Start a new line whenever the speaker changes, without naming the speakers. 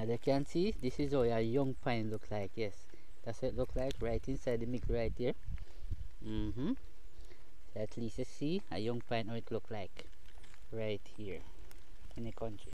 As you can see, this is how a young pine look like. Yes, that's what it look like right inside the mix right there? Mm-hmm. At least you see a young pine how it look like right here in the country.